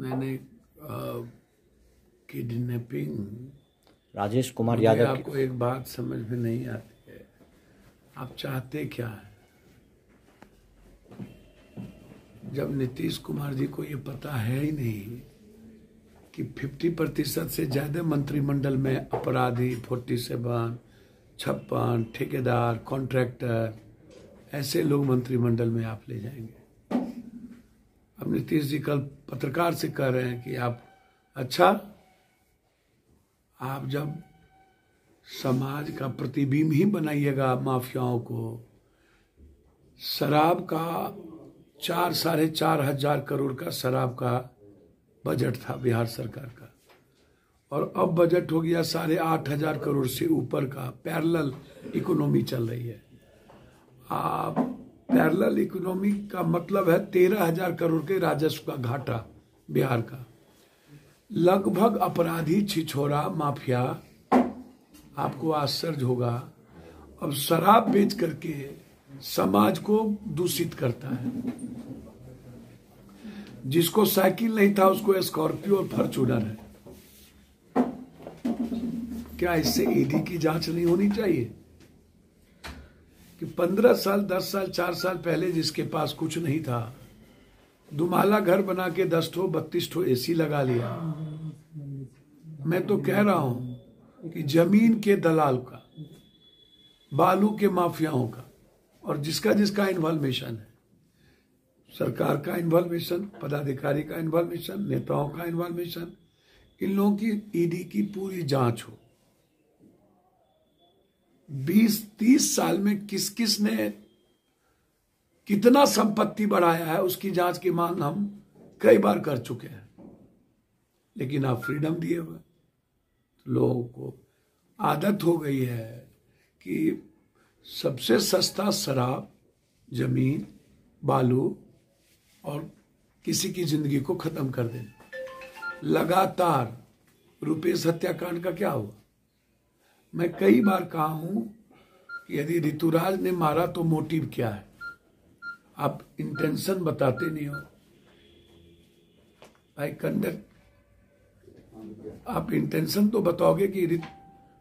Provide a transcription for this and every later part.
मैंने किडनैपिंग राजेश कुमार यादव आपको एक बात समझ में नहीं आती है। आप चाहते क्या है? जब नीतीश कुमार जी को ये पता है ही नहीं कि 50 प्रतिशत से ज़्यादा मंत्रिमंडल में अपराधी फोर्टी सेवन छप्पन ठेकेदार कॉन्ट्रैक्टर ऐसे लोग मंत्रिमंडल में आप ले जाएँगे। नीतीश जी कल पत्रकार से कह रहे हैं कि आप अच्छा आप जब समाज का प्रतिबिंब ही बनाइएगा माफियाओं को, शराब का चार, साढ़े चार हज़ार करोड़ का शराब का बजट था बिहार सरकार का। और अब बजट हो गया साढ़े आठ हज़ार करोड़ से ऊपर का, पैरेलल इकोनॉमी चल रही है। आप पैरेलल इकोनॉमी का मतलब है तेरह हज़ार करोड़ के राजस्व का घाटा बिहार का। लगभग अपराधी छिछोरा माफिया, आपको आश्चर्य होगा, अब शराब बेच करके समाज को दूषित करता है। जिसको साइकिल नहीं था, उसको स्कॉर्पियो और फॉर्चूनर है। क्या इससे ईडी की जाँच नहीं होनी चाहिए? कि पंद्रह साल, दस साल, चार साल पहले जिसके पास कुछ नहीं था, दुमाला घर बना के दस ठो, बत्तीस ठो एसी लगा लिया। मैं तो कह रहा हूँ कि ज़मीन के दलाल का, बालू के माफियाओं का, और जिसका जिसका इन्वॉल्वेशन है, सरकार का इन्वॉल्वेशन पदाधिकारी का इन्वॉल्वेशन नेताओं का इन्वॉल्वेशन इन लोगों की ईडी की पूरी जाँच हो। 20-30 साल में किस किस ने कितना संपत्ति बढ़ाया है, उसकी जाँच की मांग हम कई बार कर चुके हैं। लेकिन आप फ्रीडम दिए हुए लोगों को आदत हो गई है कि सबसे सस्ता शराब, ज़मीन, बालू और किसी की ज़िंदगी को खत्म कर देना लगातार रुपेश हत्याकांड का क्या हुआ? मैं कई बार कहा हूँ कि यदि ऋतुराज ने मारा तो मोटिव क्या है? आप इंटेंशन बताते नहीं हो। आई कंडक्ट आप इंटेंशन तो बताओगे कि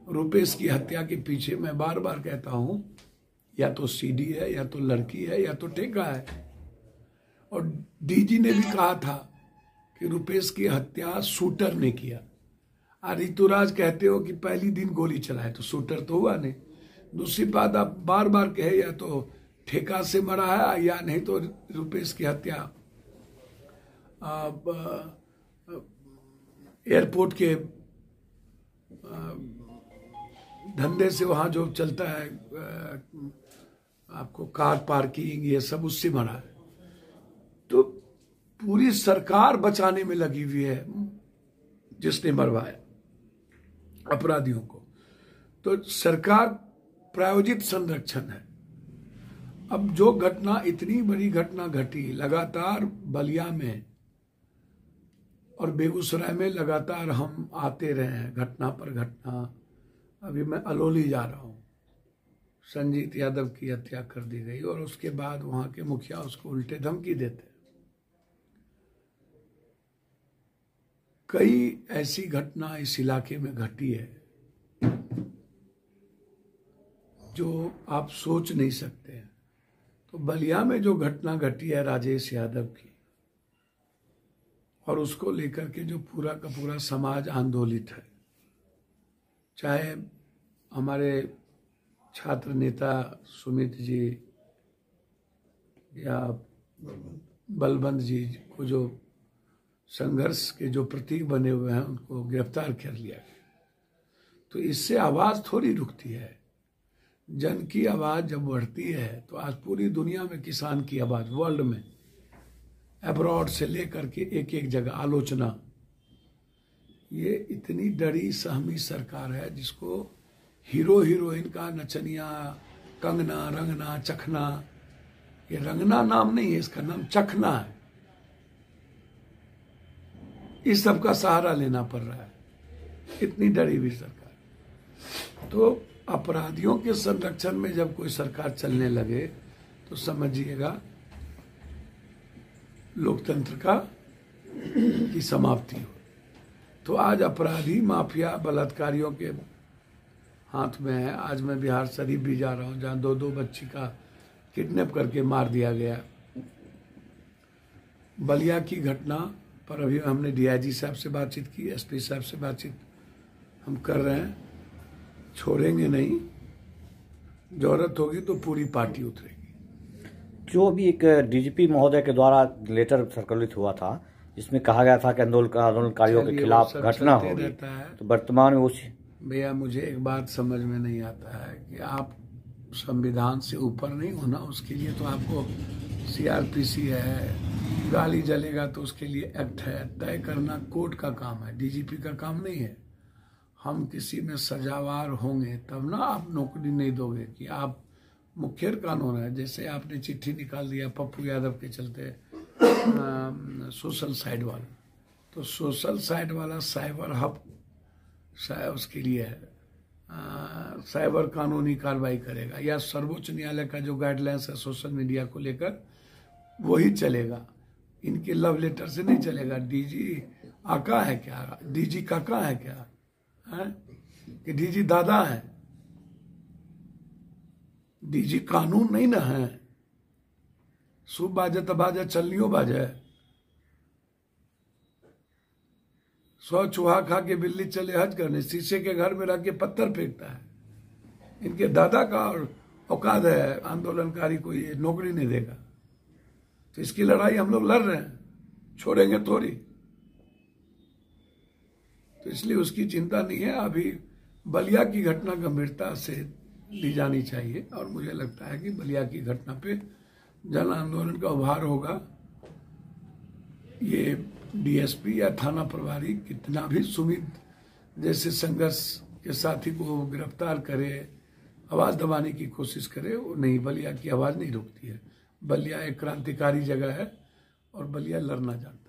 रुपेश की हत्या के पीछे मैं बार बार कहता हूँ, या तो सीडी है, या तो लड़की है, या तो ठेका है। और डीजी ने भी कहा था कि रुपेश की हत्या शूटर ने किया। ऋतुराज कहते हो कि पहली दिन गोली चलाए तो शूटर तो हुआ नहीं। दूसरी बात, आप बार बार कहे, या तो ठेका से मरा है, या नहीं तो रुपेश की हत्या। एयरपोर्ट के धंधे से वहाँ जो चलता है आपको कार पार्किंग, ये सब उससे मरा है। तो पूरी सरकार बचाने में लगी हुई है, जिसने मरवाया। अपराधियों को। तो सरकार प्रायोजित संरक्षण है। अब जो घटना, इतनी बड़ी घटना घटी, लगातार बलिया में और बेगूसराय में लगातार हम आते रहे हैं, घटना पर घटना। अभी मैं अलोली जा रहा हूँ। संजीत यादव की हत्या कर दी गई और उसके बाद वहाँ के मुखिया उसको उल्टे धमकी देते कई ऐसी घटना इस इलाके में घटी है जो आप सोच नहीं सकते हैं। तो बलिया में जो घटना घटी है राजेश यादव की, और उसको लेकर के जो पूरा का पूरा समाज आंदोलित है। चाहे हमारे छात्र नेता सुमित जी या बलबंद जी को जो संघर्ष के जो प्रतीक बने हुए हैं, उनको गिरफ़्तार कर लिया गया। तो इससे आवाज़ थोड़ी रुकती है। जन की आवाज़ जब बढ़ती है तो आज पूरी दुनिया में किसान की आवाज़ वर्ल्ड में अब्रॉड से लेकर के एक एक जगह, आलोचना। ये इतनी डरी, सहमी सरकार है, जिसको हीरो, हीरोइन का नचनिया, कंगना, रंगना, चखना, ये रंगना नाम नहीं है, इसका नाम चखना है। इस सब का सहारा लेना पड़ रहा है। इतनी डरी हुई सरकार। तो अपराधियों के संरक्षण में जब कोई सरकार चलने लगे तो समझिएगा, लोकतंत्र का की समाप्ति हो। तो आज अपराधी माफिया बलात्कारियों के हाथ में है। आज मैं बिहार शरीफ भी जा रहा हूँ, जहाँ दो दो बच्ची का किडनैप करके मार दिया गया। बलिया की घटना पर अभी हमने डीआईजी साहब से बातचीत की एसपी साहब से बातचीत हम कर रहे हैं। छोड़ेंगे नहीं। ज़रूरत होगी तो पूरी पार्टी उतरेगी। जो अभी एक डीजीपी महोदय के द्वारा लेटर सर्कुलेट हुआ था जिसमें कहा गया था कि आंदोलन आंदोलनकारियों के खिलाफ घटना होगी है। तो वर्तमान में उस भैया मुझे एक बात समझ में नहीं आता है कि आप संविधान से ऊपर नहीं होना उसके लिए तो आपको सीआरपीसी है गाली जलेगा तो उसके लिए एक्ट है। तय करना कोर्ट का काम है डीजीपी का काम नहीं है। हम किसी में सजावार होंगे तब ना आप नौकरी नहीं दोगे कि आप मुखियर कानून है। जैसे आपने चिट्ठी निकाल दिया पप्पू यादव के चलते अम, सोशल साइड वाला। तो सोशल साइड वाला साइबर हब उसके लिए है। आ, साइबर कानूनी कार्रवाई करेगा या सर्वोच्च न्यायालय का जो गाइडलाइंस है सोशल मीडिया को लेकर वही चलेगा। इनके लव लेटर से नहीं चलेगा। डीजी आका है क्या? डीजी काका है क्या? है? कि डीजी दादा है? डीजी कानून नहीं ना है। शुभ बाजे तो बाजे चलनियो बाजे। सौ चूहा खा के बिल्ली चले हज करने, शीशे के घर में रख के पत्थर फेंकता है। इनके दादा का औकात है, आंदोलनकारी को ये नौकरी नहीं देगा। तो इसकी लड़ाई हम लोग लड़ रहे हैं, छोड़ेंगे थोड़ी। तो इसलिए उसकी चिंता नहीं है, अभी बलिया की घटना गंभीरता से ली जानी चाहिए, और मुझे लगता है कि बलिया की घटना पे जन आंदोलन का उभार होगा। ये डीएसपी या थाना प्रभारी कितना भी सुमित जैसे संघर्ष के साथी को गिरफ़्तार करे, आवाज़ दबाने की कोशिश करे, वो नहीं, बलिया की आवाज़ नहीं रुकती है। बलिया एक क्रांतिकारी जगह है और बलिया लड़ना जानता है।